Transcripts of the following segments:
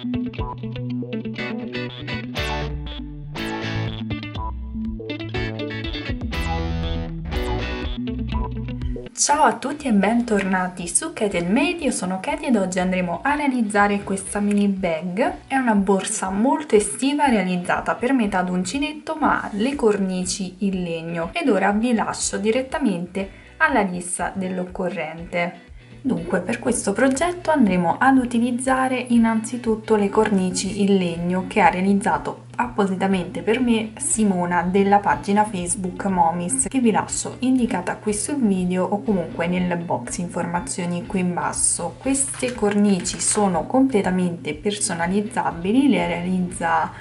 Ciao a tutti e bentornati su Katie Made, io sono Katie ed oggi andremo a realizzare questa mini bag. È una borsa molto estiva realizzata per metà ad uncinetto ma ha le cornici in legno ed ora vi lascio direttamente alla lista dell'occorrente. Dunque per questo progetto andremo ad utilizzare innanzitutto le cornici in legno che ha realizzato appositamente per me Simona della pagina Facebook Momis che vi lascio indicata qui sul video o comunque nel box informazioni qui in basso. Queste cornici sono completamente personalizzabili, le realizza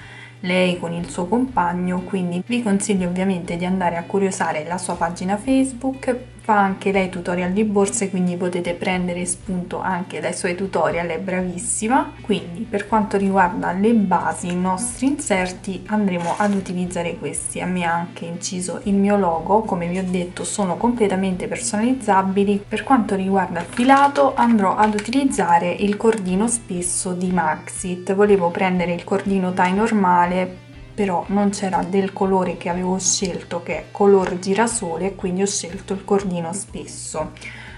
lei con il suo compagno, quindi vi consiglio ovviamente di andare a curiosare la sua pagina Facebook fa anche lei tutorial di borse quindi potete prendere spunto anche dai suoi tutorial è bravissima. Quindi per quanto riguarda le basi i nostri inserti andremo ad utilizzare questi. A me ha anche inciso il mio logo come vi ho detto sono completamente personalizzabili. Per quanto riguarda il filato andrò ad utilizzare il cordino spesso di Maxit. Volevo prendere il cordino tie normale però non c'era del colore che avevo scelto che è color girasole quindi ho scelto il cordino spesso.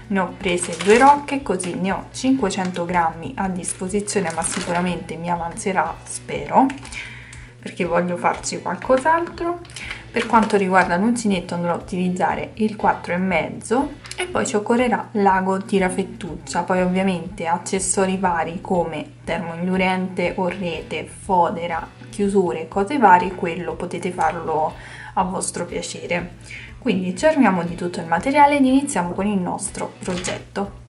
Ne ho prese due rocche così ne ho 500 grammi a disposizione ma sicuramente mi avanzerà spero perché voglio farci qualcos'altro. Per quanto riguarda l'uncinetto andrò a utilizzare il 4,5 e poi ci occorrerà l'ago tirafettuccia poi ovviamente accessori vari come termoindurente o rete fodera chiusure, cose varie, quello potete farlo a vostro piacere. Quindi ci armiamo di tutto il materiale ed iniziamo con il nostro progetto.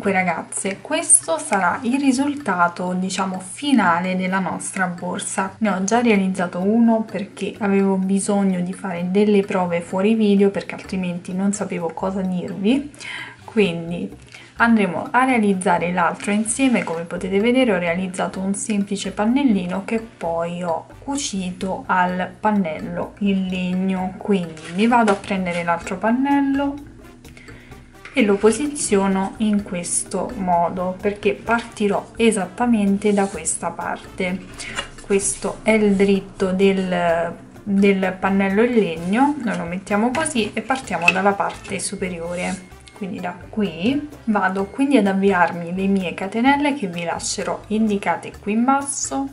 Dunque ragazze, questo sarà il risultato diciamo finale della nostra borsa. Ne ho già realizzato uno perché avevo bisogno di fare delle prove fuori video perché altrimenti non sapevo cosa dirvi. Quindi andremo a realizzare l'altro insieme come potete vedere ho realizzato un semplice pannellino che poi ho cucito al pannello in legno quindi mi vado a prendere l'altro pannello e lo posiziono in questo modo perché partirò esattamente da questa parte. Questo è il dritto del, del pannello in legno noi lo mettiamo così e partiamo dalla parte superiore. Quindi da qui vado quindi ad avviarmi le mie catenelle che vi lascerò indicate qui in basso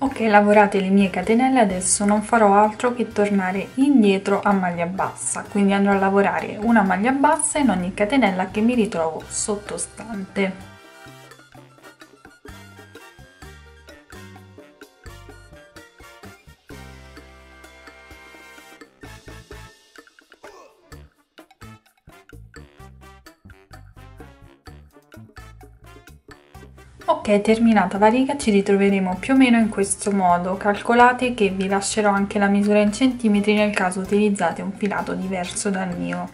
Ok, lavorate le mie catenelle, adesso non farò altro che tornare indietro a maglia bassa, quindi andrò a lavorare una maglia bassa in ogni catenella che mi ritrovo sottostante. Ok, terminata la riga ci ritroveremo più o meno in questo modo. Calcolate che vi lascerò anche la misura in centimetri nel caso utilizzate un filato diverso dal mio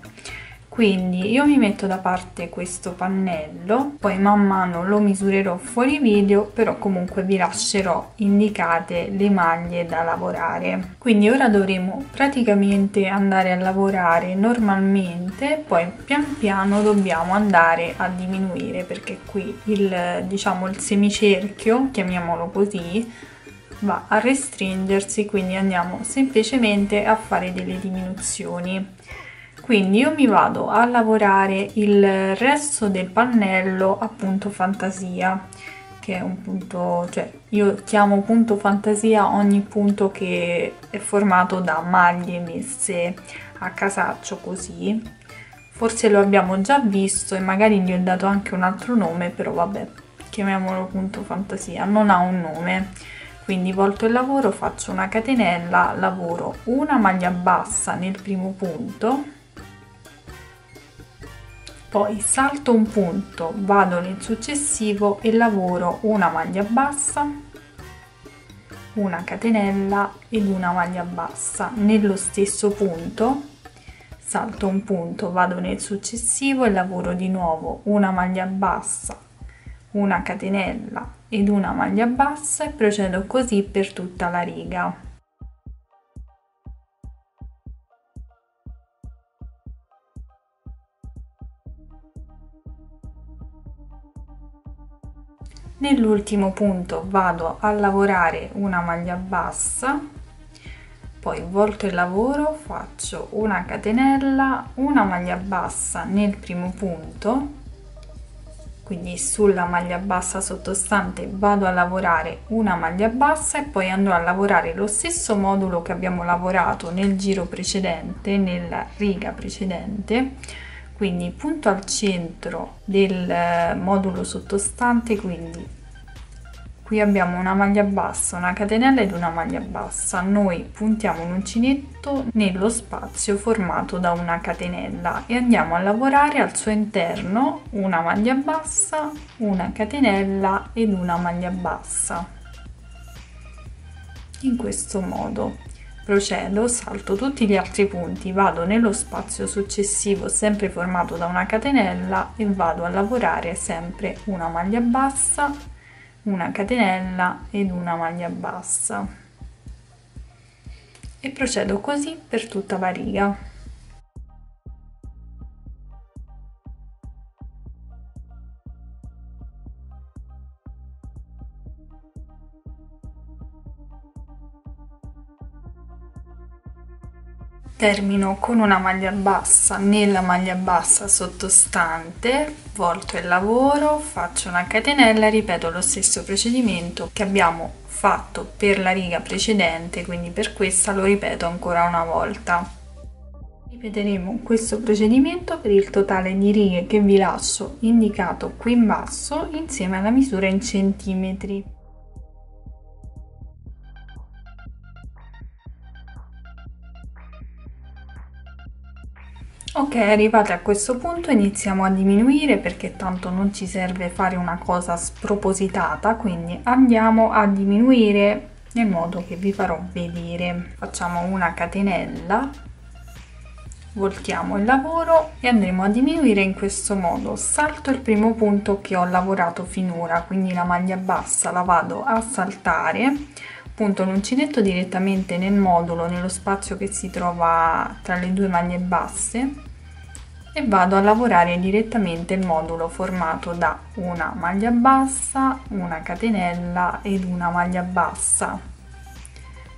quindi io mi metto da parte questo pannello poi man mano lo misurerò fuori video però comunque vi lascerò indicate le maglie da lavorare. Quindi ora dovremo praticamente andare a lavorare normalmente poi pian piano dobbiamo andare a diminuire perché qui il diciamo il semicerchio chiamiamolo così va a restringersi quindi andiamo semplicemente a fare delle diminuzioni quindi io mi vado a lavorare il resto del pannello appunto fantasia che è un punto cioè io chiamo punto fantasia ogni punto che è formato da maglie messe a casaccio così. Forse lo abbiamo già visto e magari gli ho dato anche un altro nome però vabbè chiamiamolo punto fantasia non ha un nome. Quindi volto il lavoro faccio una catenella lavoro una maglia bassa nel primo punto poi salto un punto vado nel successivo e lavoro una maglia bassa una catenella ed una maglia bassa. Nello stesso punto salto un punto vado nel successivo e lavoro di nuovo una maglia bassa una catenella ed una maglia bassa e procedo così per tutta la riga nell'ultimo punto vado a lavorare una maglia bassa poi volto il lavoro faccio una catenella una maglia bassa nel primo punto quindi sulla maglia bassa sottostante vado a lavorare una maglia bassa e poi andrò a lavorare lo stesso modulo che abbiamo lavorato nel giro precedente nella riga precedente quindi punto al centro del eh, modulo sottostante quindi qui abbiamo una maglia bassa una catenella ed una maglia bassa. Noi puntiamo un uncinetto nello spazio formato da una catenella e andiamo a lavorare al suo interno una maglia bassa una catenella ed una maglia bassa. In questo modo procedo salto tutti gli altri punti vado nello spazio successivo sempre formato da una catenella e vado a lavorare sempre una maglia bassa una catenella ed una maglia bassa. E procedo così per tutta la riga termino con una maglia bassa. Nella maglia bassa sottostante volto il lavoro faccio una catenella ripeto lo stesso procedimento che abbiamo fatto per la riga precedente quindi per questa lo ripeto ancora una volta. Ripeteremo questo procedimento per il totale di righe che vi lascio indicato qui in basso insieme alla misura in centimetri Ok, arrivate a questo punto iniziamo a diminuire perché tanto non ci serve fare una cosa spropositata, quindi andiamo a diminuire nel modo che vi farò vedere. Facciamo una catenella, voltiamo il lavoro e andremo a diminuire in questo modo. Salto il primo punto che ho lavorato finora, quindi la maglia bassa la vado a saltare punto l'uncinetto direttamente nel modulo nello spazio che si trova tra le due maglie basse e vado a lavorare direttamente il modulo formato da una maglia bassa una catenella ed una maglia bassa.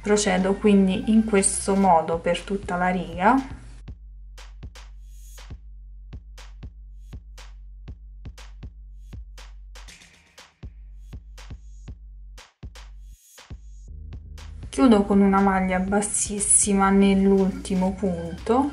Procedo quindi in questo modo per tutta la riga chiudo con una maglia bassissima nell'ultimo punto.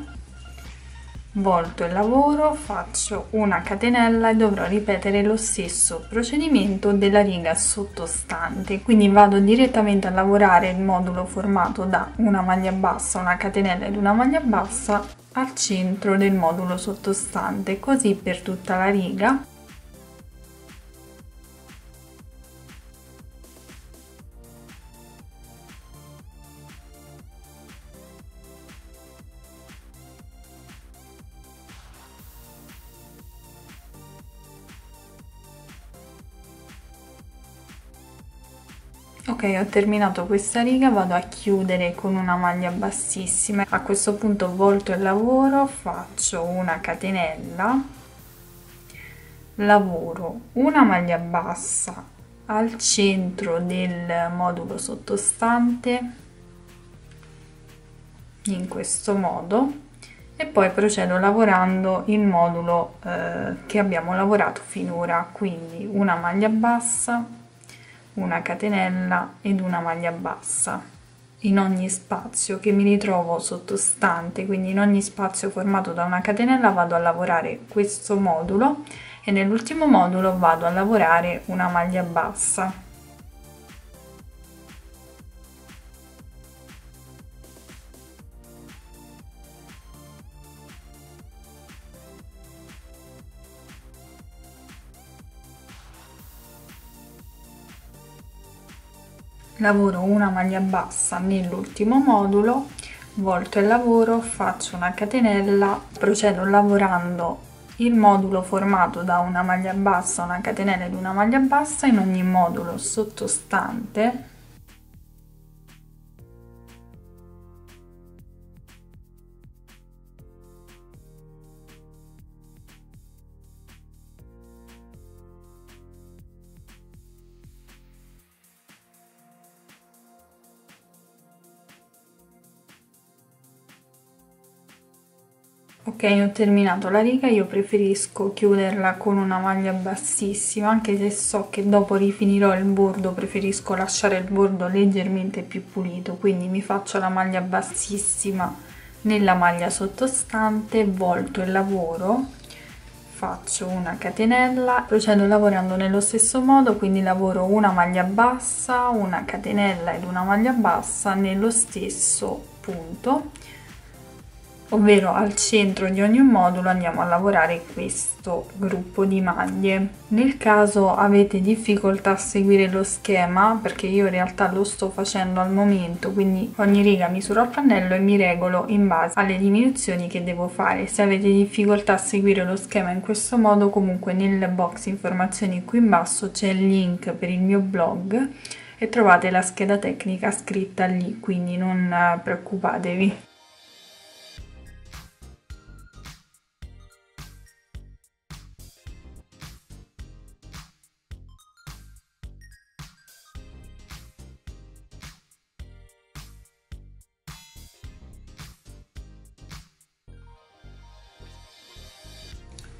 Volto il lavoro faccio una catenella e dovrò ripetere lo stesso procedimento della riga sottostante. Quindi vado direttamente a lavorare il modulo formato da una maglia bassa una catenella ed una maglia bassa al centro del modulo sottostante così per tutta la riga ho terminato questa riga vado a chiudere con una maglia bassissima. A questo punto volto il lavoro faccio una catenella lavoro una maglia bassa al centro del modulo sottostante in questo modo e poi procedo lavorando il modulo eh, che abbiamo lavorato finora. Quindi una maglia bassa una catenella ed una maglia bassa. In ogni spazio che mi ritrovo sottostante quindi in ogni spazio formato da una catenella vado a lavorare questo modulo e nell'ultimo modulo vado a lavorare una maglia bassa lavoro una maglia bassa nell'ultimo modulo volto il lavoro faccio una catenella procedo lavorando il modulo formato da una maglia bassa una catenella ed una maglia bassa in ogni modulo sottostante ok ho terminato la riga io preferisco chiuderla con una maglia bassissima anche se so che dopo rifinirò il bordo preferisco lasciare il bordo leggermente più pulito quindi mi faccio la maglia bassissima nella maglia sottostante volto il lavoro faccio una catenella procedo lavorando nello stesso modo quindi lavoro una maglia bassa una catenella ed una maglia bassa nello stesso punto ovvero al centro di ogni modulo andiamo a lavorare questo gruppo di maglie. Nel caso avete difficoltà a seguire lo schema, perché io in realtà lo sto facendo al momento, quindi ogni riga misuro il pannello e mi regolo in base alle diminuzioni che devo fare. Se avete difficoltà a seguire lo schema in questo modo, comunque nel box informazioni qui in basso c'è il link per il mio blog e trovate la scheda tecnica scritta lì, quindi non preoccupatevi.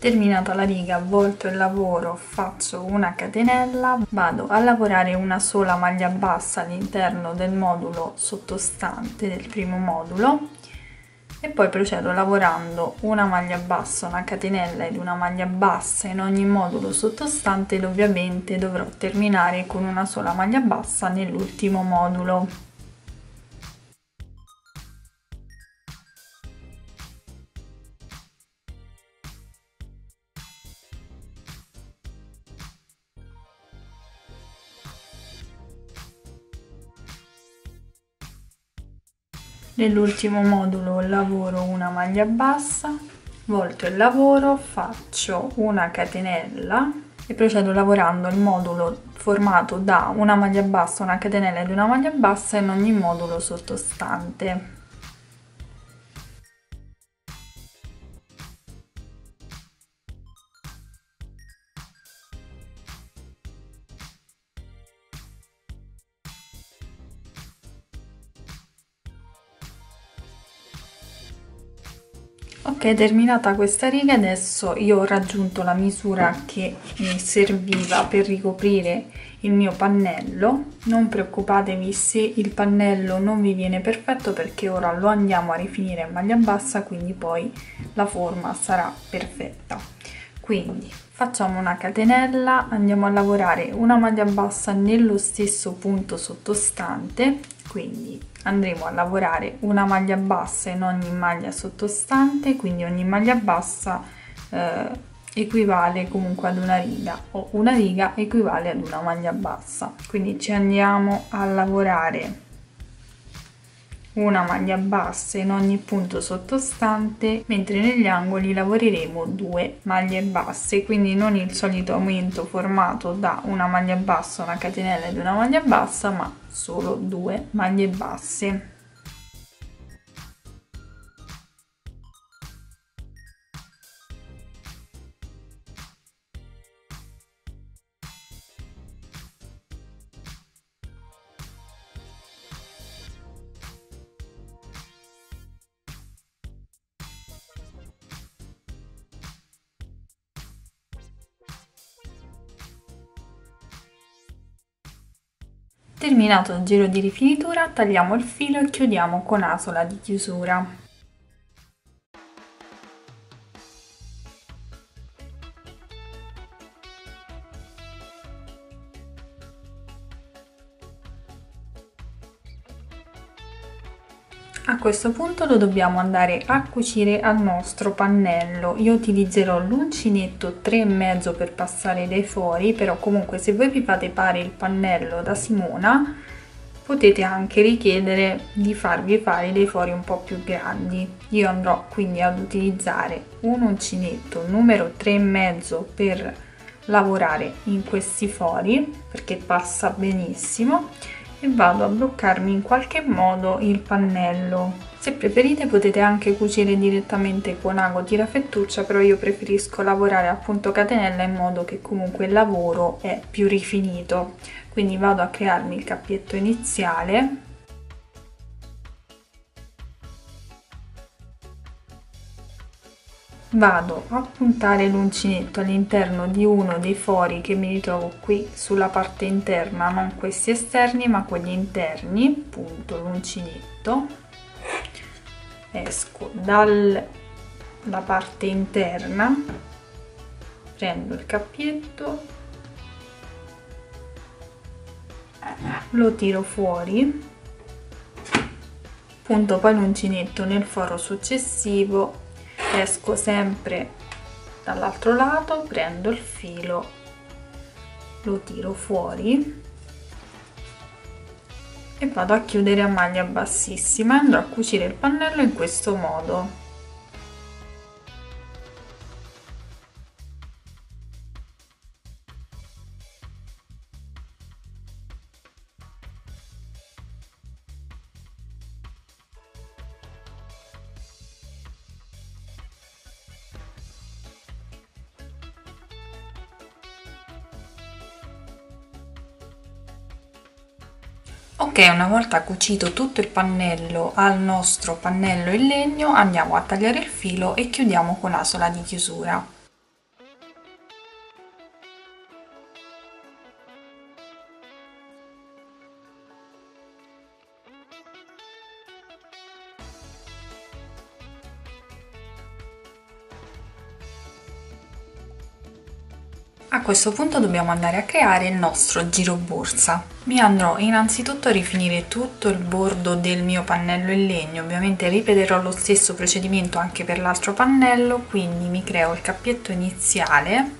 Terminata la riga volto il lavoro faccio una catenella vado a lavorare una sola maglia bassa all'interno del modulo sottostante del primo modulo e poi procedo lavorando una maglia bassa una catenella ed una maglia bassa in ogni modulo sottostante ed ovviamente dovrò terminare con una sola maglia bassa nell'ultimo modulo nell'ultimo modulo lavoro una maglia bassa volto il lavoro faccio una catenella e procedo lavorando il modulo formato da una maglia bassa una catenella ed una maglia bassa in ogni modulo sottostante ok terminata questa riga adesso io ho raggiunto la misura che mi serviva per ricoprire il mio pannello. Non preoccupatevi se il pannello non vi viene perfetto perché ora lo andiamo a rifinire in maglia bassa quindi poi la forma sarà perfetta. Quindi facciamo una catenella andiamo a lavorare una maglia bassa nello stesso punto sottostante quindi andremo a lavorare una maglia bassa in ogni maglia sottostante quindi ogni maglia bassa eh, equivale comunque ad una riga o una riga equivale ad una maglia bassa. Quindi ci andiamo a lavorare una maglia bassa in ogni punto sottostante mentre negli angoli lavoreremo due maglie basse quindi non il solito aumento formato da una maglia bassa una catenella ed una maglia bassa ma solo due maglie basse Terminato il giro di rifinitura, tagliamo il filo e chiudiamo con asola di chiusura. A questo punto lo dobbiamo andare a cucire al nostro pannello. Io utilizzerò l'uncinetto 3,5 per passare dei fori, però comunque se voi vi fate fare il pannello da Simona potete anche richiedere di farvi fare dei fori un po' più grandi. Io andrò quindi ad utilizzare un uncinetto numero 3,5 per lavorare in questi fori perché passa benissimo e vado a bloccarmi in qualche modo il pannello. Se preferite potete anche cucire direttamente con ago tirafettuccia, però io preferisco lavorare a punto catenella in modo che comunque il lavoro è più rifinito. Quindi vado a crearmi il cappietto iniziale vado a puntare l'uncinetto all'interno di uno dei fori che mi ritrovo qui sulla parte interna non questi esterni ma quelli interni. Punto l'uncinetto. Esco dalla parte interna. Prendo il cappietto. Lo tiro fuori. Punto poi l'uncinetto nel foro successivo esco sempre dall'altro lato prendo il filo lo tiro fuori e vado a chiudere a maglia bassissima. Andrò a cucire il pannello in questo modo una volta cucito tutto il pannello al nostro pannello in legno andiamo a tagliare il filo e chiudiamo con asola di chiusura. A questo punto dobbiamo andare a creare il nostro giro borsa. Mi andrò innanzitutto a rifinire tutto il bordo del mio pannello in legno, ovviamente ripeterò lo stesso procedimento anche per l'altro pannello, quindi mi creo il cappietto iniziale,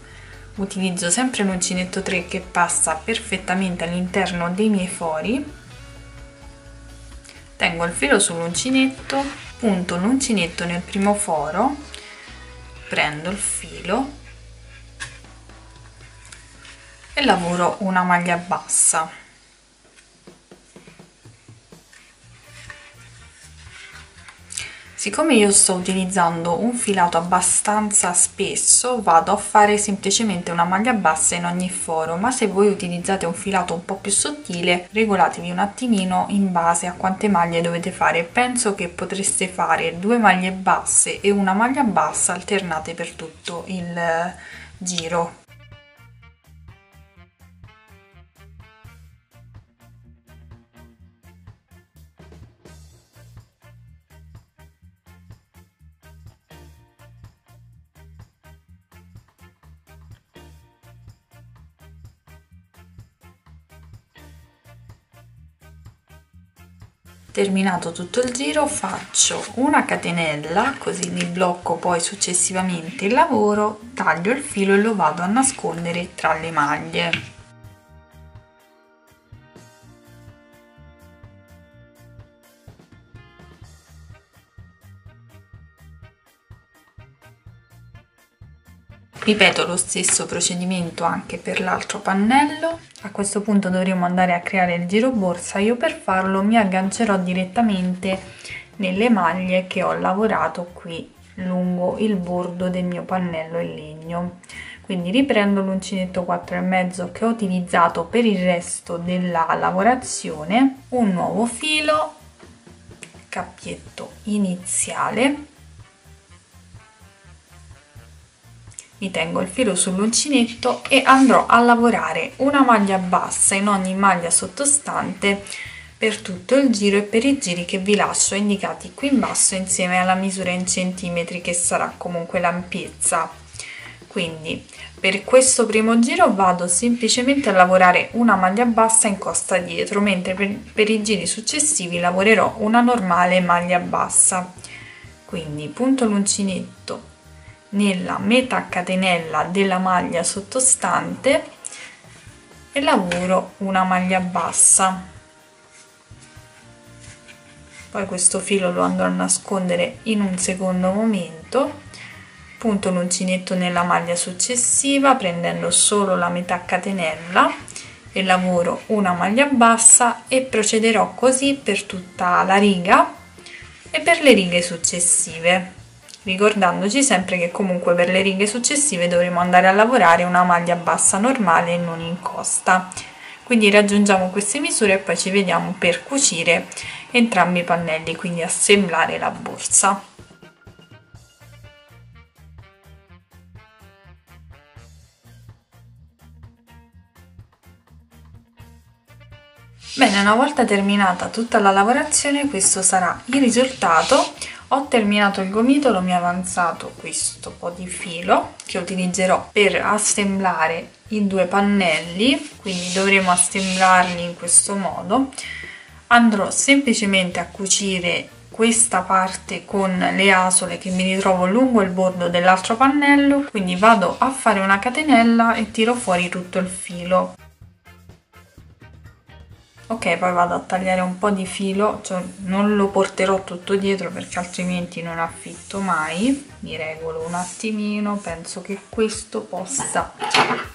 utilizzo sempre l'uncinetto 3 che passa perfettamente all'interno dei miei fori, tengo il filo sull'uncinetto, punto l'uncinetto nel primo foro, prendo il filo e lavoro una maglia bassa. Siccome io sto utilizzando un filato abbastanza spesso vado a fare semplicemente una maglia bassa in ogni foro ma se voi utilizzate un filato un po' più sottile regolatevi un attimino in base a quante maglie dovete fare. Penso che potreste fare due maglie basse e una maglia bassa alternate per tutto il giro terminato tutto il giro faccio una catenella così mi blocco poi successivamente il lavoro taglio il filo e lo vado a nascondere tra le maglie ripeto lo stesso procedimento anche per l'altro pannello. A questo punto dovremo andare a creare il giro borsa. Io per farlo mi aggancerò direttamente nelle maglie che ho lavorato qui lungo il bordo del mio pannello in legno. Quindi riprendo l'uncinetto 4 e mezzo che ho utilizzato per il resto della lavorazione. Un nuovo filo cappietto iniziale mi tengo il filo sull'uncinetto e andrò a lavorare una maglia bassa in ogni maglia sottostante per tutto il giro e per i giri che vi lascio indicati qui in basso insieme alla misura in centimetri che sarà comunque l'ampiezza. Quindi per questo primo giro vado semplicemente a lavorare una maglia bassa in costa dietro mentre per, per i giri successivi lavorerò una normale maglia bassa. Quindi punto l'uncinetto nella metà catenella della maglia sottostante e lavoro una maglia bassa. Poi questo filo lo andrò a nascondere in un secondo momento. Punto l'uncinetto nella maglia successiva prendendo solo la metà catenella e lavoro una maglia bassa e procederò così per tutta la riga e per le righe successive ricordandoci sempre che comunque per le righe successive dovremo andare a lavorare una maglia bassa normale e non in costa quindi raggiungiamo queste misure e poi ci vediamo per cucire entrambi i pannelli quindi assemblare la borsa Bene, una volta terminata tutta la lavorazione questo sarà il risultato. Ho terminato il gomitolo, mi è avanzato questo po' di filo che utilizzerò per assemblare i due pannelli, quindi dovremo assemblarli in questo modo. Andrò semplicemente a cucire questa parte con le asole che mi ritrovo lungo il bordo dell'altro pannello quindi vado a fare una catenella e tiro fuori tutto il filo ok poi vado a tagliare un po' di filo cioè non lo porterò tutto dietro perché altrimenti non affitto mai. Mi regolo un attimino penso che questo possa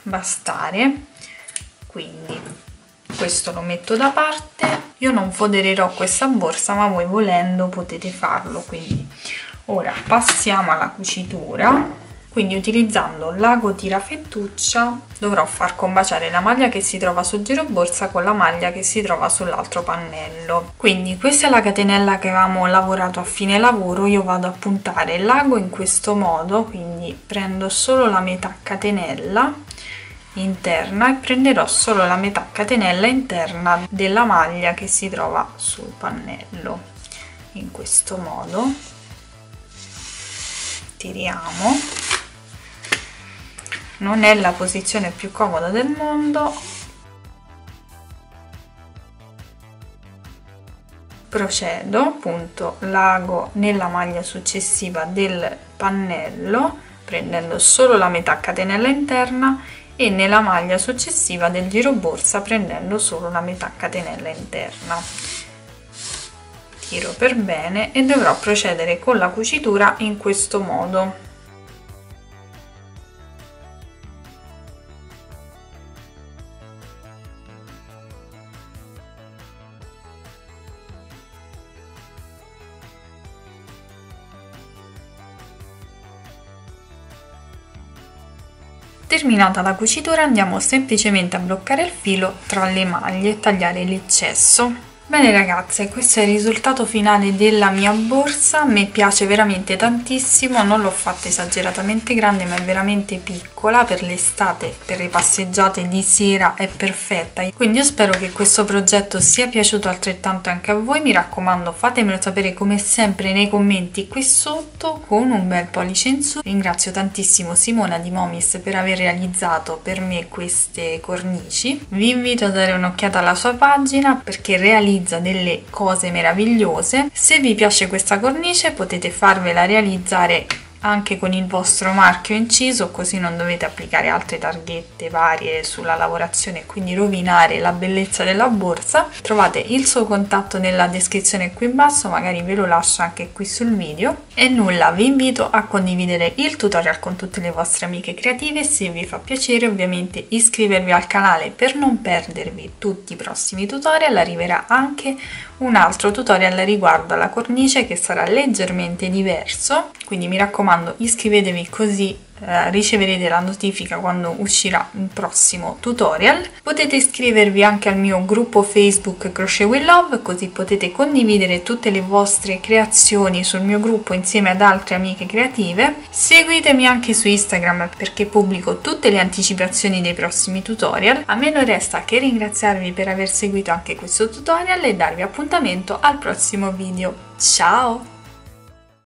bastare. Quindi questo lo metto da parte. Io non fodererò questa borsa ma voi volendo potete farlo. Quindi ora passiamo alla cucitura quindi utilizzando l'ago tirafettuccia dovrò far combaciare la maglia che si trova sul giro borsa con la maglia che si trova sull'altro pannello. Quindi questa è la catenella che avevamo lavorato a fine lavoro. Io vado a puntare l'ago in questo modo quindi prendo solo la metà catenella interna e prenderò solo la metà catenella interna della maglia che si trova sul pannello. In questo modo tiriamo non è la posizione più comoda del mondo. Procedo appunto lago nella maglia successiva del pannello prendendo solo la metà catenella interna e nella maglia successiva del giro borsa prendendo solo la metà catenella interna. Tiro per bene e dovrò procedere con la cucitura in questo modo Terminata la cucitura andiamo semplicemente a bloccare il filo tra le maglie e tagliare l'eccesso. Bene ragazze, questo è il risultato finale della mia borsa, me piace veramente tantissimo, non l'ho fatta esageratamente grande ma è veramente piccola, per l'estate, per le passeggiate di sera è perfetta, quindi io spero che questo progetto sia piaciuto altrettanto anche a voi, mi raccomando fatemelo sapere come sempre nei commenti qui sotto con un bel pollice in su, ringrazio tantissimo Simona di Momis per aver realizzato per me queste cornici, vi invito a dare un'occhiata alla sua pagina perché realizza realizza delle cose meravigliose. Se vi piace questa cornice potete farvela realizzare anche con il vostro marchio inciso così non dovete applicare altre targhette varie sulla lavorazione e quindi rovinare la bellezza della borsa. Trovate il suo contatto nella descrizione qui in basso magari ve lo lascio anche qui sul video. E nulla vi invito a condividere il tutorial con tutte le vostre amiche creative. Se vi fa piacere ovviamente iscrivervi al canale per non perdervi tutti i prossimi tutorial. Arriverà anche un altro tutorial riguardo alla cornice che sarà leggermente diverso quindi mi raccomando iscrivetevi così eh, riceverete la notifica quando uscirà un prossimo tutorial. Potete iscrivervi anche al mio gruppo Facebook Crochet with Love così potete condividere tutte le vostre creazioni sul mio gruppo insieme ad altre amiche creative. Seguitemi anche su Instagram perché pubblico tutte le anticipazioni dei prossimi tutorial. A me non resta che ringraziarvi per aver seguito anche questo tutorial e darvi appuntamento al prossimo video. Ciao!